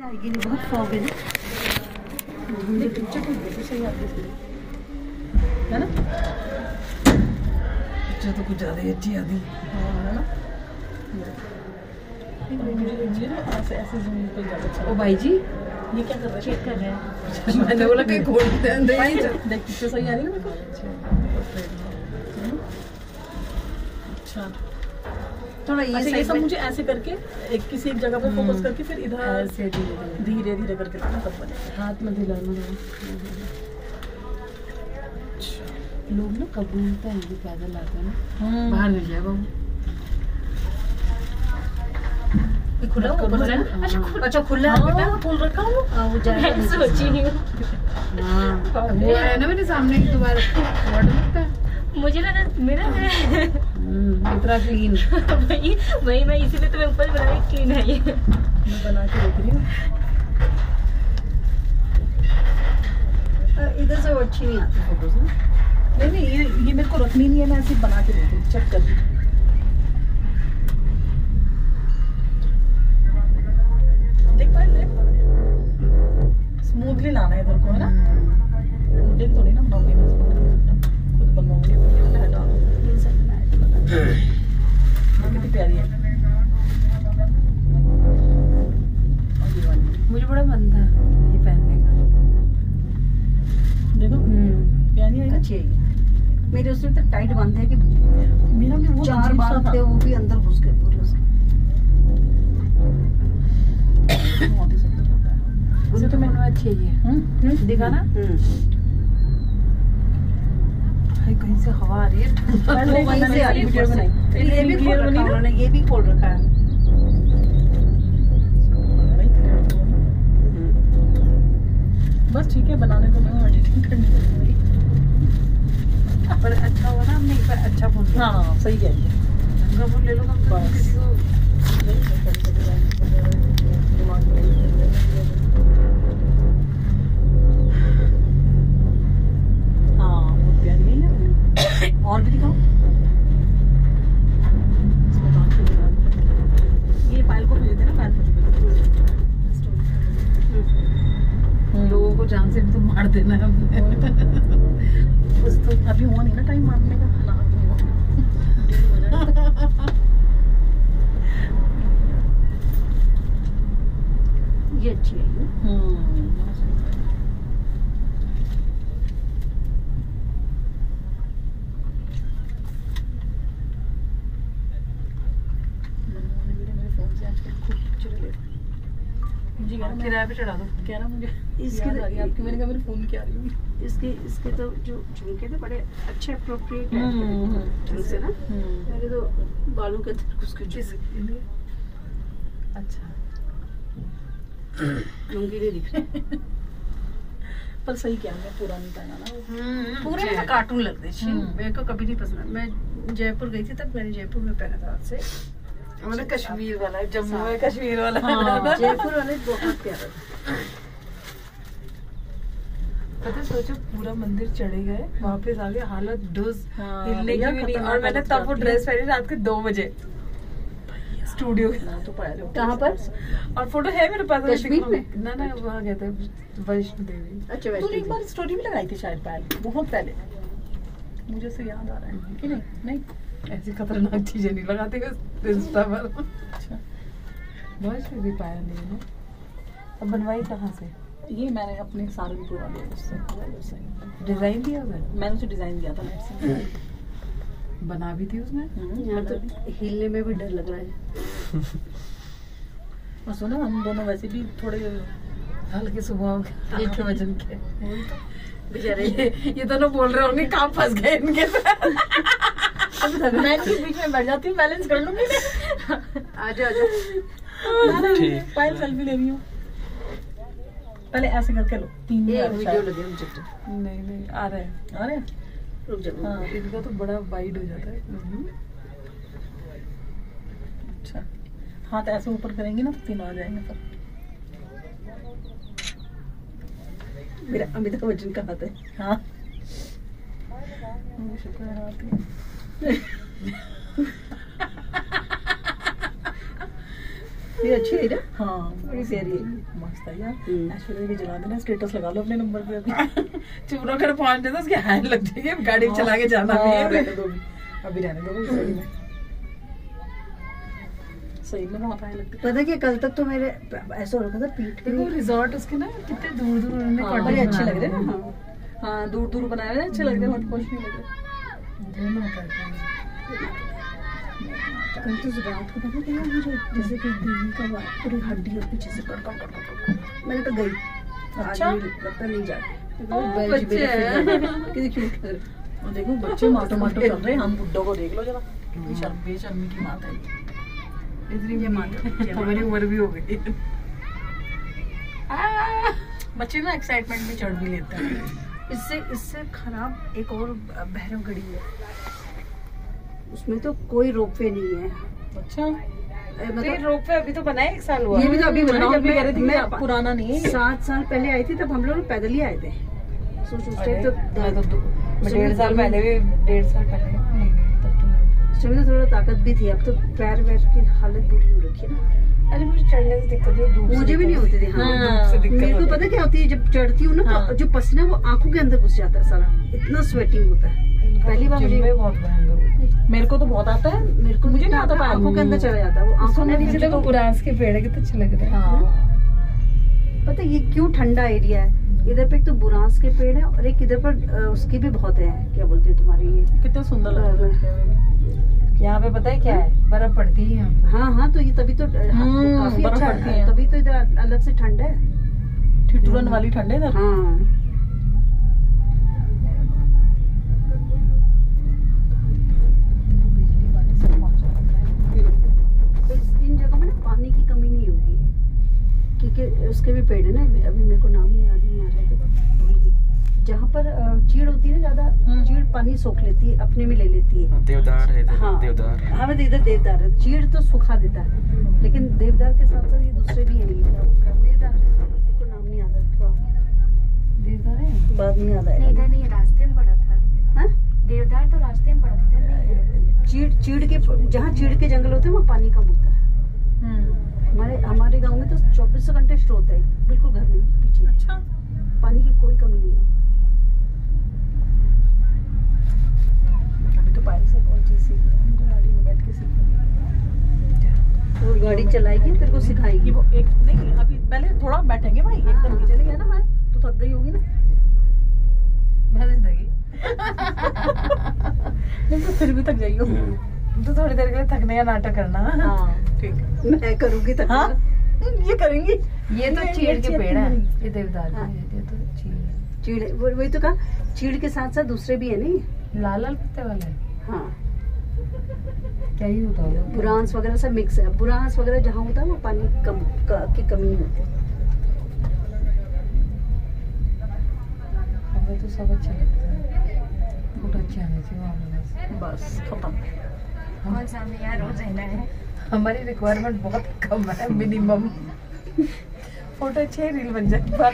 आएगी नहीं बहुत फॉग है ना पिक्चर तो है है ना पिक्चर तो कुछ ज़्यादा ही अच्छी आती हाँ है ना ओ भाई जी ये क्या कर रहे चेक कर रहे हैं मैंने बोला कहीं खोल देख पिक्चर सही आ रही है ना मेरे को अच्छा थोड़ा ये अच्छा ये सब मुझे ऐसे करके एक किसी एक जगह पे फोकस करके फिर इधर ऐसे धीरे धीरे धीरे करके लाना तब बनेगा। हाथ में दिलाना लोग ना कबूलता है जो पैदल आते हैं ना। बाहर नहीं जाए बाबू। ये खुला ऊपर अच्छा खुला अच्छा खुला है हाँ, खोल रखा हूँ। हाँ, सोची नहीं हूँ। हाँ। वो है ना मेरे सामने दोबारा है मुझे लगा मेरा है। हम्म, इतना क्लीन वही वही मैं इसीलिए तुम्हें ऊपर बना रही क्लीन है ये। मैं बना के रख रही हूँ। हाँ, इधर से वो अच्छी नहीं आती फ़ोटोज़ ना? नहीं नहीं ये ये मेरे को रखनी नहीं है मैं ऐसे ही बना के रख रही हूँ चेक कर दी देख पाए स्मूथली लाना है इधर को है ना? मुझे तो नहीं ना मेरे उसमें तो टाइट बांधे हैं कि मेरा भी वो चार बाँध थे। वो भी अंदर घुस गए पूरे उसके ही है तो मैंने अच्छी है हम्म दिखा ना? हम्म। कहीं से हवा आ रही है? पहले वहीं से आ रही फिर ये भी खोल रखा है उन्होंने ये भी खोल रखा है। बस ठीक है बनाने को मैं एडिटिंग करनी पड़ेगी पर अच्छा हुआ ना हमने एक बार अच्छा फ़ोन हाँ हाँ. सही है महँगा फ़ोन ले लो कम से कम किसी को हाँ प्यारी है और भी दिखाओ इसमें बात कर रहा ये पायल को भेज देना पायल को लोगों को जान से भी तो मार देना है नहीं ना टाइम मारने का। ये अच्छी है। हम्म, मेरे फ़ोन से आजकल खूब पिक्चर ले मुझे कह रहा मैं- किराए पे चढ़ा दो। कह रहा मुझे इसके याद आ रही है आपकी मैंने कहा मेरे फ़ोन की रही होगी? इसके इसके तो जो झुमके थे बड़े अच्छे अप्रोप्रिएट हम्म, हम्म, है ढंग से ना? हम्म। मेरे तो बालों के अंदर घुस झुमके। अच्छा। नहीं दिख रही पर सही क्या मैं पूरा नहीं पहना ना पूरे में कार्टून लगते हम्म। मेरे को कभी नहीं पसंद। मैं जयपुर गई थी तब मैंने जयपुर में पहना था आज से। मैंने कश्मीर वाला जम्मू में कश्मीर वाला। हाँ। जयपुर वाले बहुत प्यारा। पता सोचो पूरा मंदिर चढ़े गए वापस आ गए हालत डोज। हाँ, हिलने की भी नहीं और मैंने तब वो ड्रेस पहनी रात के दो बजे। स्टूडियो तो कहाँ पर? और फ़ोटो है मेरे पास कश्मीर में? ना ना वहाँ गए थे वैष्णो देवी। अच्छा तूने एक बार स्टोरी भी लगाई थी शायद पायल बहुत पहले। मुझे से याद आ रहा है। कि नहीं? नहीं। ऐसी खतरनाक चीज़ें नहीं लगाते इंस्टा पर अच्छा वैष्णो देवी पाया नहीं है अब बनवाई कहाँ से? ये मैंने अपने वाले उससे उससे। डिज़ाइन दिया उसे? मैंने उसे डिज़ाइन दिया था नेट से। बना भी थी उसने? हम्म, यहाँ तो हिलने में भी डर लग रहा है। और सुनो हम दोनों वैसे भी थोड़े हल्के स्वभाव के हल्के वज़न के। तो। बेचारे ये ये दोनों बोल रहे होंगे कहाँ फंस गए इनके? साथ मैं बीच में बैठ जाती हूँ बैलेंस कर लूँगी। मैं आजा। आजा ना, ना, पायल सेल्फी ले रही हूँ। पहले ऐसे करके लो तीन ये वीडियो लगे मुझे नहीं नहीं आ रहा है। अरे रुक जाओ हाँ इनका तो बड़ा वाइड हो जाता है। अच्छा। हाथ ऐसे ऊपर करेंगे ना तो तीन आ जाएँगे फिर। मेरा अमिताभ बच्चन का हाथ है। हाँ। शुक्र है हाथ ही ये अच्छी है ना? हाँ बड़ी प्यारी है मस्त है यार। हम्म। ऐश्वर्या भी जला देना स्टेटस लगा लो अपने नंबर पे अभी। चुप कर पहुँच जाता उसके हैंड लग जाएगी। गाड़ी में चला के जाना भी है। हाँ। दो अभी। अभी रहने दो सही में सही में बहुत हाई लगती। पता क्या कल तक तो मेरे ऐसा हो रखा था पीठ पे रिजॉर्ट उसके ना कितने दूर दूर उन्होंने हाँ, अच्छे लग रहे हैं हैं। ना। हाँ हाँ दूर दूर बनाए हुए अच्छे लग रहे हैं बहुत खुश नहीं लग रहे। करते हैं कल तो रात को पता क्या मुझे जैसे कि का पूरी हड्डी और पीछे से। मैंने तो गई अच्छा? नहीं लगता नहीं जा ओ, बच्चे। हैं। कितनी क्यूट और देखो बच्चे माटो माटो चल रहे हैं। हम बुड्ढों को देख लो जरा। कितनी बेशर्मी की बात है इतनी ये माता हमारी उम्र भी हो गई। बच्चे ना एक्साइटमेंट में चढ़ भी लेते हैं। इससे इससे खराब एक और भैरवगढ़ी है। उसमें तो कोई रोपवे नहीं है। अच्छा। तो मतलब रोप वे अभी तो बना है एक साल हुआ। ये भी तो अभी बना जब जब भी कह रही थी मैं पुराना नहीं है। सात साल पहले आई थी तब हम लोग पैदल ही आए थे। सोच उस टाइम तो तो डेढ़ साल तो- पहले भी डेढ़ साल पहले। तो मैं- उस टाइम तो थोड़ा ताकत भी थी अब तो पैर वैर की हालत बुरी हो रखी है ना। अरे मुझे चढ़ने से दिक्कत है धूप मुझे भी नहीं होती थी। हाँ। दिक्कत मेरे को पता क्या होती है जब चढ़ती हूँ ना हाँ। तो जो पसीना वो आँखों के अंदर घुस जाता है सारा। इतना स्वेटिंग होता है। पहली बार मुझे बहुत भयंकर मेरे को तो बहुत आता है मेरे को मुझे नहीं आता आँखों के अंदर चला जाता है वो आँखों में नीचे तो बुरांस के पेड़ कितने अच्छे लग रहे हैं। हाँ। पता है ये क्यों ठंडा एरिया है? इधर पे एक तो बुरांस के पेड़ है और एक इधर पर उसकी भी बहुत है क्या बोलते हैं तुम्हारी ये? कितना सुंदर लग रहा हैं यहाँ पे पता है क्या है? बर्फ़ पड़ती है यहाँ पे। हाँ हाँ तो ये तभी तो हाँ, हम्म, काफ़ी बर्फ़ अच्छा पड़ती है। है। तभी तो इधर अलग से ठंड है। ठिठुरन वाली ठंडे इधर? हाँ। नहीं होगी। क्योंकि उसके भी पेड़ है ना अभी मेरे को नाम ही याद नहीं आ रहा है। जहाँ पर चीड़ होती है ना ज़्यादा हम्म। चीड़ पानी सोख लेती है अपने में ले लेती है। देवदार है हाँ। देवदार। हाँ मतलब इधर देवदार है। चीड़ तो सुखा देता है। लेकिन देवदार के साथ साथ ये दूसरे भी है देवदार को नाम नहीं है। देवदार है? बाद में याद नहीं इधर नहीं है रास्ते में पड़ा था। हाँ? देवदार तो रास्ते में पड़ा था इधर नहीं है। चीड़ चीड़ के जहाँ चीड़ के जंगल होते हैं वहाँ पानी कम होता है। हम्म। हमारे हमारे गाँव में तो चौबीस घंटे स्रोत है बिल्कुल घर में पीछे। अच्छा। पानी की कोई कमी नहीं है। अभी तो पायल से कोई चीज़ सीख रही है मुझे गाड़ी में बैठ के सीखनी वो गाड़ी चलाएगी तेरे को सिखाएगी। वो एक नहीं अभी पहले थोड़ा बैठेंगे भाई एकदम की चली गया ना मैं तो थक गई होगी ना। मैं ज़िंदगी नहीं तो फिर भी थक जाइयो तो थोड़ी देर के लिए थकने का नाटक करना। हाँ। ठीक। मैं करूँगी तब हाँ? ये करेंगी? ये तो चीड़ के पेड़ है। ये देवदार हाँ। ये तो चीड़ चीड़ वही तो कहा चीड़ के साथ साथ दूसरे भी है नहीं? लाल लाल पत्ते वाला? है। हाँ क्या ही होता होगा? बुरांस वगैरह सब मिक्स है। बुरांस वगैरह जहाँ होता है वो पानी कम का, की कमी होती हमें तो सब अच्छा लगता है। फ़ोटो अच्छे आने चाहिए वहाँ पे बस खत्म। कौन सा हमें यहाँ रोज रहना है। हमारी रिक्वायरमेंट बहुत कम है मिनिमम फ़ोटो अच्छे रील बन जाए।